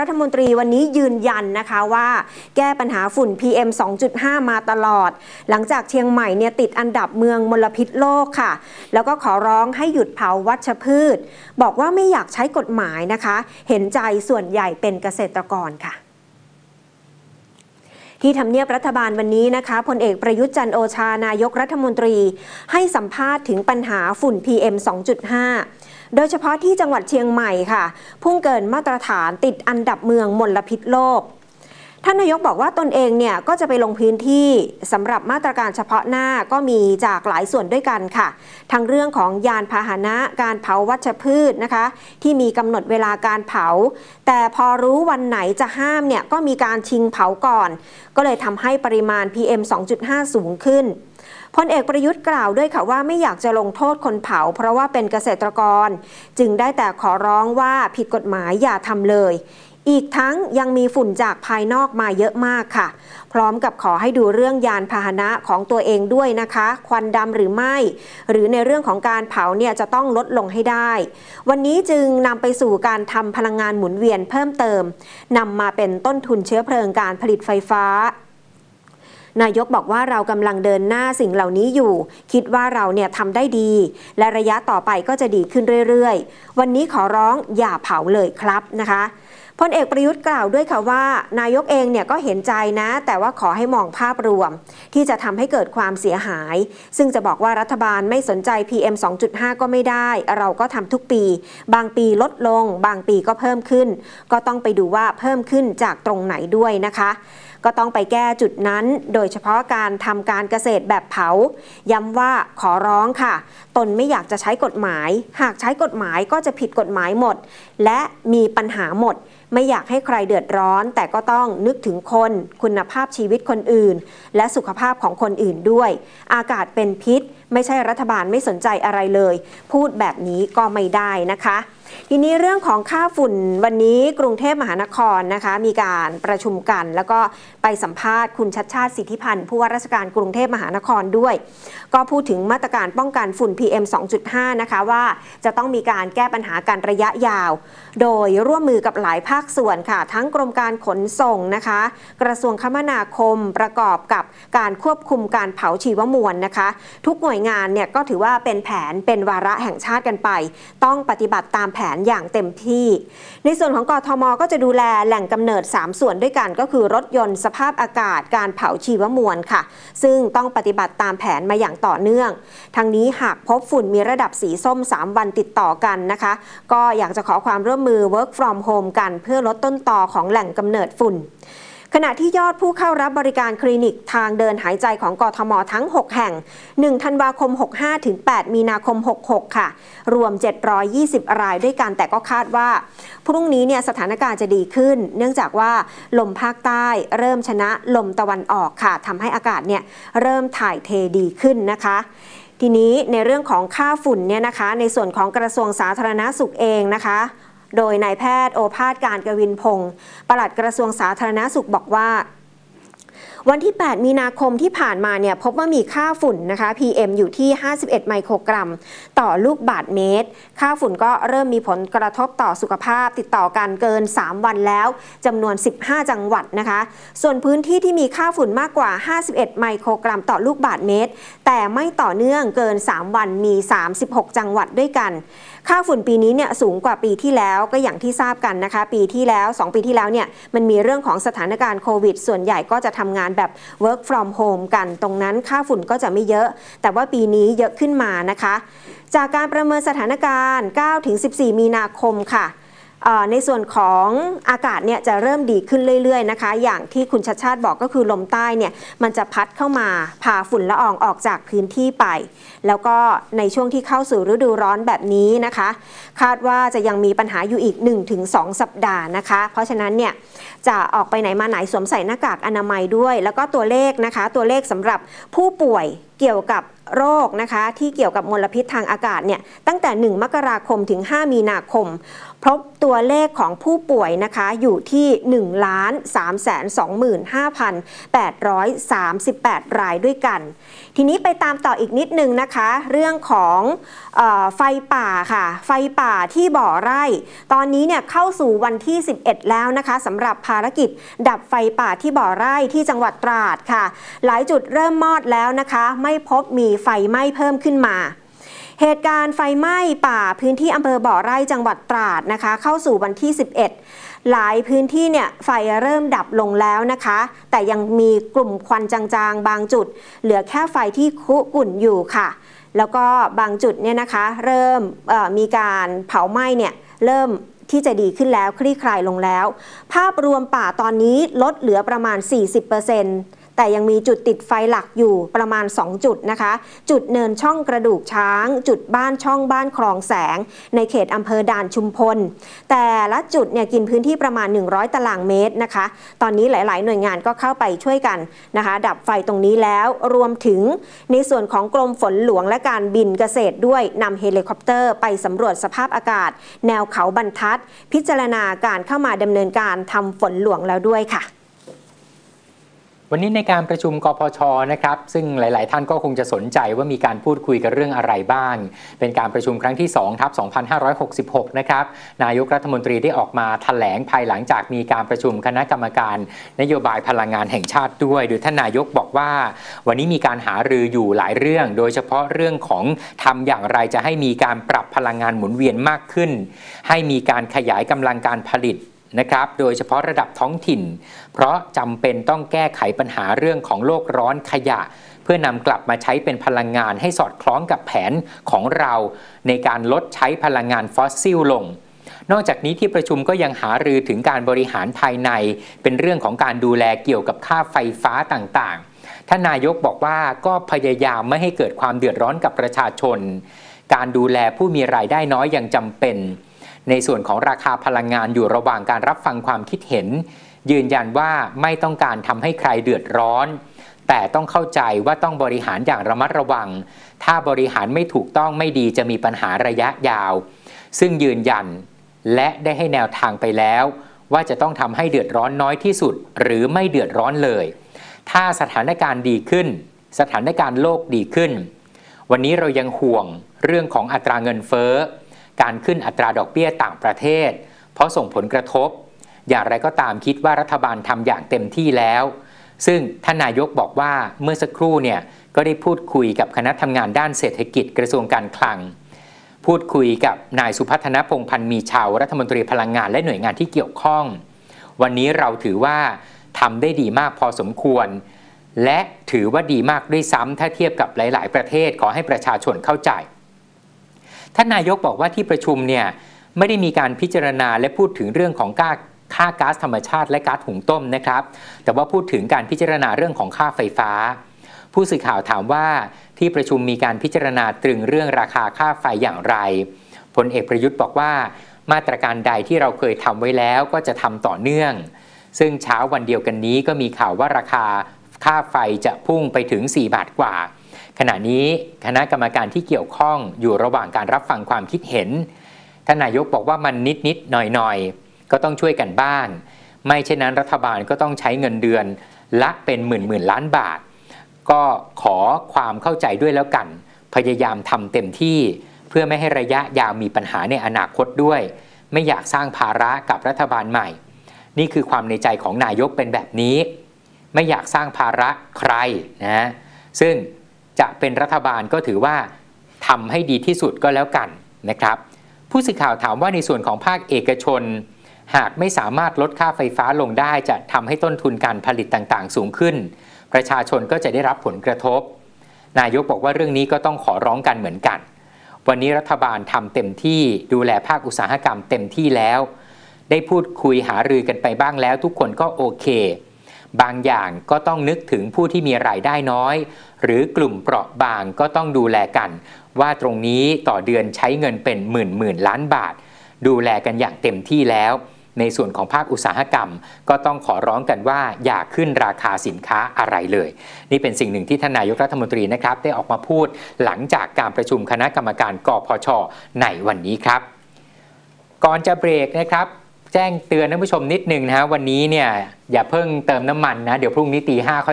รัฐมนตรีวันนี้ยืนยันนะคะว่าแก้ปัญหาฝุ่น PM 2.5 มาตลอด หลังจากเชียงใหม่เนี่ยติดอันดับเมืองมลพิษโลกค่ะ แล้วก็ขอร้องให้หยุดเผาวัชพืช บอกว่าไม่อยากใช้กฎหมายนะคะ เห็นใจส่วนใหญ่เป็นเกษตรกรค่ะที่ทำเนียบรัฐบาลวันนี้นะคะพลเอกประยุทธ์จันโอชานายกรัฐมนตรี ให้สัมภาษณ์ถึงปัญหาฝุ่น PM 2.5 โดยเฉพาะที่จังหวัดเชียงใหม่ค่ะ พุ่งเกินมาตรฐานติดอันดับเมืองมลพิษโลก ท่านนายกบอกว่าตนเองเนี่ยก็จะไปลงพื้นที่สำหรับมาตรการเฉพาะหน้าก็มีจากหลายส่วนด้วยกันค่ะ ทั้งเรื่องของยานพาหนะการเผาวัชพืชนะคะ ที่มีกำหนดเวลาการเผา แต่พอรู้วันไหนจะห้ามเนี่ยก็มีการชิงเผาก่อน ก็เลยทำให้ปริมาณ PM 2.5 สูงขึ้นพลเอกประยุทธ์กล่าวด้วยค่ะว่าไม่อยากจะลงโทษคนเผา เพราะว่าเป็นเกษตรกร จึงได้แต่ขอร้องว่าผิดกฎหมายอย่าทำเลย อีกทั้งยังมีฝุ่นจากภายนอกมาเยอะมากค่ะ พร้อมกับขอให้ดูเรื่องยานพาหนะของตัวเองด้วยนะคะ ควันดำหรือไม่ หรือในเรื่องของการเผาเนี่ยจะต้องลดลงให้ได้ วันนี้จึงนำไปสู่การทำพลังงานหมุนเวียนเพิ่มเติมนำมาเป็นต้นทุนเชื้อเพลิงการผลิตไฟฟ้านายกบอกว่าเรากำลังเดินหน้าสิ่งเหล่านี้อยู่ คิดว่าเราเนี่ยทำได้ดี และระยะต่อไปก็จะดีขึ้นเรื่อยๆ วันนี้ขอร้องอย่าเผาเลยครับนะคะ พลเอกประยุทธ์กล่าวด้วยค่ะว่า นายกเองเนี่ยก็เห็นใจนะ แต่ว่าขอให้มองภาพรวม ที่จะทำให้เกิดความเสียหาย ซึ่งจะบอกว่ารัฐบาลไม่สนใจ PM 2.5 ก็ไม่ได้ เราก็ทำทุกปี บางปีลดลง บางปีก็เพิ่มขึ้น ก็ต้องไปดูว่าเพิ่มขึ้นจากตรงไหนด้วยนะคะ ก็ต้องไปแก้จุดนั้น โดยเฉพาะการทำการเกษตรแบบเผา ย้ำว่าขอร้องค่ะ ตนไม่อยากจะใช้กฎหมาย หากใช้กฎหมายก็จะผิดกฎหมายหมด และมีปัญหาหมด ไม่อยากให้ใครเดือดร้อน แต่ก็ต้องนึกถึงคน คุณภาพชีวิตคนอื่น และสุขภาพของคนอื่นด้วย อากาศเป็นพิษ ไม่ใช่รัฐบาลไม่สนใจอะไรเลย พูดแบบนี้ก็ไม่ได้นะคะทีนี้เรื่องของค่าฝุ่นวันนี้กรุงเทพมหานครนะคะ มีการประชุมกัน แล้วก็ไปสัมภาษณ์คุณชัดชาติสิทธิพันธ์ผู้ว่าราชการกรุงเทพมหานครด้วย ก็พูดถึงมาตรการป้องกันฝุ่น PM 2.5 นะคะว่าจะต้องมีการแก้ปัญหาการระยะยาว โดยร่วมมือกับหลายภาคส่วนค่ะ ทั้งกรมการขนส่งนะคะ กระทรวงคมนาคมประกอบกับการควบคุมการเผาชีวมวลนะคะ ทุกหน่วยงานเนี่ยก็ถือว่าเป็นแผนเป็นวาระแห่งชาติกันไป ต้องปฏิบัติตามแผนอย่างเต็มที่ ในส่วนของกทมก็จะดูแลแหล่งกำเนิด 3 ส่วนด้วยกันก็คือรถยนต์สภาพอากาศการเผาชีวมวลค่ะ ซึ่งต้องปฏิบัติตามแผนมาอย่างต่อเนื่อง ทั้งนี้หากพบฝุ่นมีระดับสีส้ม 3 วันติดต่อกันนะคะ ก็อยากจะขอความร่วมมือ work from home กันเพื่อลดต้นต่อของแหล่งกำเนิดฝุ่น ขณะที่ยอดผู้เข้ารับบริการคลินิกทางเดินหายใจของกทมทั้ง 6 แห่ง 1 ธันวาคม 65 ถึง 8 มีนาคม 66 ค่ะ รวม 720 รายด้วยกัน แต่ก็คาดว่า พรุ่งนี้เนี่ยสถานการณ์จะดีขึ้น เนื่องจากว่าลมภาคใต้เริ่มชนะลมตะวันออกค่ะทำให้อากาศเนี่ยเริ่มถ่ายเทดีขึ้นนะคะทีนี้ในเรื่องของค่าฝุ่นเนี่ยนะคะ ในส่วนของกระทรวงสาธารณาสุขเองนะคะ โดยนายแพทย์โอภาสการกวินพงศ์ปลัดกระทรวงสาธารณาสุขบอกว่าวันที่ 8 มีนาคมที่ผ่านมาเนี่ยพบว่ามีค่าฝุ่นนะคะ PM อยู่ที่ 51 ไมโครกรัม ต่อลูกบาทเมตร ค่าฝุ่นก็เริ่มมีผลกระทบต่อสุขภาพติดต่อกันเกิน 3 วันแล้วจำนวน 15 จังหวัดนะคะ ส่วนพื้นที่ที่มีค่าฝุ่นมากกว่า 51 ไมโครกรัม ต่อลูกบาทเมตร แต่ไม่ต่อเนื่องเกิน 3 วันมี 36 จังหวัดด้วยกัน ค่าฝุ่นปีนี้เนี่ยสูงกว่าปีที่แล้วก็อย่างที่ทราบกันนะคะ ปีที่แล้ว 2 ปีที่แล้วเนี่ยมันมีเรื่องของสถานการณ์โควิด ส่วนใหญ่ก็จะทำงานแบบ work from home กันตรงนั้นค่าฝุ่นก็จะไม่เยอะ แต่ว่าปีนี้เยอะขึ้นมานะคะ จากการประเมินสถานการณ์ 9-14 มีนาคมค่ะ ในส่วนของอากาศเนี่ยจะเริ่มดีขึ้นเรื่อยๆนะคะ อย่างที่คุณชัดชาติบอกก็คือลมใต้เนี่ยมันจะพัดเข้ามาพาฝุ่นละอองออกจากพื้นที่ไป แล้วก็ในช่วงที่เข้าสู่ฤดูร้อนแบบนี้นะคะ คาดว่าจะยังมีปัญหาอยู่อีก 1-2 สัปดาห์นะคะ เพราะฉะนั้นเนี่ยจะออกไปไหนมาไหนสวมใส่หน้ากากอนามัยด้วย แล้วก็ตัวเลขนะคะ ตัวเลขสำหรับผู้ป่วยเกี่ยวกับ โรคนะคะที่เกี่ยวกับมลพิษทางอากาศเนี่ยตั้งแต่ 1 มกราคมถึง 5 มีนาคม พบตัวเลขของผู้ป่วยนะคะอยู่ที่1ล้าน3 25,838 รายด้วยกัน ทีนี้ไปตามต่ออีกนิดนึงนะคะ เรื่องของออไฟป่าค่ะ ไฟป่าที่บ่อไร่ ตอนนี้เนี่ยเข้าสู่วันที่ 11 แล้วนะคะสำหรับภารกิจ ดับไฟป่าที่บ่อไร่ที่จังหวัดตราดค่ะ หลายจุดเริ่มมอดแล้วนะคะ ไม่พบมีไฟไหม้เพิ่มขึ้นมา เหตุการณ์ไฟไหม้ป่าพื้นที่อำเภอบ่อไร่จังหวัดตราดนะคะ เข้าสู่วันที่ 11 หลายพื้นที่เนี่ยไฟเริ่มดับลงแล้วนะคะ แต่ยังมีกลุ่มควันจางๆ บางจุด เหลือแค่ไฟที่คุกุ่นอยู่ค่ะ แล้วก็บางจุดเนี่ยนะคะเริ่มมีการเผาไหม้เนี่ยเริ่มที่จะดีขึ้นแล้วคลี่คลายลงแล้ว ภาพรวมป่าตอนนี้ลดเหลือประมาณ 40% แต่ยังมีจุดติดไฟหลักอยู่ประมาณ 2 จุดนะคะ จุดเนินช่องกระดูกช้าง จุดบ้านช่องบ้านคลองแสง ในเขตอำเภอด่านชุมพล แต่ละจุดเนี่ยกินพื้นที่ประมาณ 100 ตารางเมตรนะคะ ตอนนี้หลาย ๆ หน่วยงานก็เข้าไปช่วยกันนะคะ ดับไฟตรงนี้แล้วรวมถึงในส่วนของกรมฝนหลวงและการบินเกษตรด้วยนำเฮลิคอปเตอร์ไปสำรวจสภาพอากาศ แนวเขาบรรทัด พิจารณาการเข้ามาดำเนินการทำฝนหลวงแล้วด้วยค่ะ วันนี้ในการประชุมกพชนะครับ ซึ่งหลาย ๆ ท่านก็คงจะสนใจว่ามีการพูดคุยกันเรื่องอะไรบ้าง เป็นการประชุมครั้งที่2ทับ2566 นะครับ นายกรัฐมนตรีได้ออกมาถแถลงภายหลังจากมีการประชุมคณะกรรมการนโยบายพลังงานแห่งชาติด้วย โดยท่านนายกบอกว่า วันนี้มีการหารืออยู่หลายเรื่อง โดยเฉพาะเรื่องของทำอย่างไรจะให้มีการปรับพลังงานหมุนเวียนมากขึ้น ให้มีการขยายกำลังการผลิต นะครับ โดยเฉพาะระดับท้องถิ่น เพราะจำเป็นต้องแก้ไขปัญหาเรื่องของโลกร้อนขยะ เพื่อนำกลับมาใช้เป็นพลังงานให้สอดคล้องกับแผนของเรา ในการลดใช้พลังงานฟอสซิลลงนอกจากนี้ที่ประชุมก็ยังหารือถึงการบริหารภายใน เป็นเรื่องของการดูแลเกี่ยวกับค่าไฟฟ้าต่างๆ ท่านนายกบอกว่าก็พยายามไม่ให้เกิดความเดือดร้อนกับประชาชน การดูแลผู้มีรายได้น้อยยังจำเป็น ในส่วนของราคาพลังงานอยู่ระหว่างการรับฟังความคิดเห็น ยืนยันว่าไม่ต้องการทำให้ใครเดือดร้อน แต่ต้องเข้าใจว่าต้องบริหารอย่างระมัดระวัง ถ้าบริหารไม่ถูกต้องไม่ดีจะมีปัญหาระยะยาว ซึ่งยืนยันและได้ให้แนวทางไปแล้ว ว่าจะต้องทำให้เดือดร้อนน้อยที่สุด หรือไม่เดือดร้อนเลย ถ้าสถานการณ์ดีขึ้น สถานการณ์โลกดีขึ้น วันนี้เรายังห่วงเรื่องของอัตราเงินเฟ้อ การขึ้นอัตราดอกเบี้ยต่างประเทศ เพราะส่งผลกระทบ อย่างไรก็ตามคิดว่ารัฐบาลทำอย่างเต็มที่แล้ว ซึ่งท่านนายกบอกว่าเมื่อสักครู่เนี่ยก็ได้พูดคุยกับคณะทำงานด้านเศรษฐกิจกระทรวงการคลัง พูดคุยกับนายสุพัฒนพงพันธ์มีชาวรัฐมนตรีพลังงานและหน่วยงานที่เกี่ยวข้อง วันนี้เราถือว่าทำได้ดีมากพอสมควร และถือว่าดีมากด้วยซ้ำถ้าเทียบกับหลาย ๆ ประเทศขอให้ประชาชนเข้าใจ ท่านนายกบอกว่าที่ประชุมเนี่ยไม่ได้มีการพิจารณาและพูดถึงเรื่องของค่าค่าก๊าซธรรมชาติและก๊าซหุงต้มนะครับ แต่ว่าพูดถึงการพิจารณาเรื่องของค่าไฟฟ้า ผู้สื่อข่าวถามว่าที่ประชุมมีการพิจารณาตรึงเรื่องราคาค่าไฟอย่างไรพลเอกประยุทธ์บอกว่า มาตรการใดที่เราเคยทำไว้แล้วก็จะทำต่อเนื่อง ซึ่งเช้าวันเดียวกันนี้ก็มีข่าวว่าราคาค่าไฟจะพุ่งไปถึง 4 บาทกว่า ขณะนี้คณะกรรมการที่เกี่ยวข้องอยู่ระหว่างการรับฟังความคิดเห็นท่านนายกบอกว่ามันนิดนิดหน่อยหน่อยก็ต้องช่วยกันบ้าง ไม่เช่นนั้นรัฐบาลก็ต้องใช้เงินเดือนละเป็นหมื่นหมื่นล้านบาท ก็ขอความเข้าใจด้วยแล้วกัน พยายามทำเต็มที่ เพื่อไม่ให้ระยะยาวมีปัญหาในอนาคตด้วย ไม่อยากสร้างภาระกับรัฐบาลใหม่ นี่คือความในใจของนายกเป็นแบบนี้ ไม่อยากสร้างภาระใครนะซึ่ง จะเป็นรัฐบาลก็ถือว่าทำให้ดีที่สุดก็แล้วกันนะครับ ผู้สื่อข่าวถามว่าในส่วนของภาคเอกชน หากไม่สามารถลดค่าไฟฟ้าลงได้จะทำให้ต้นทุนการผลิตต่างๆ สูงขึ้น ประชาชนก็จะได้รับผลกระทบ นายกบอกว่าเรื่องนี้ก็ต้องขอร้องกันเหมือนกัน วันนี้รัฐบาลทำเต็มที่ดูแลภาคอุตสาหกรรมเต็มที่แล้ว ได้พูดคุยหารือกันไปบ้างแล้ว ทุกคนก็โอเค บางอย่างก็ต้องนึกถึงผู้ที่มีรายได้น้อย หรือกลุ่มเปราะบางก็ต้องดูแลกัน ว่าตรงนี้ต่อเดือนใช้เงินเป็นหมื่นหมื่นล้านบาท ดูแลกันอย่างเต็มที่แล้ว ในส่วนของภาคอุตสาหกรรม ก็ต้องขอร้องกันว่าอย่าขึ้นราคาสินค้าอะไรเลย นี่เป็นสิ่งหนึ่งที่ท่านนายกรัฐมนตรีนะครับได้ออกมาพูดหลังจากการประชุมคณะกรรมการกพชในวันนี้ครับ ก่อนจะเบรกนะครับ แจ้งเตือนท่านผู้ชมนิดหนึ่งนะฮะวันนี้เนี่ยอย่าเพิ่งเติมน้ำมันนะ เดี๋ยวพรุ่งนี้ตีห้าค่อย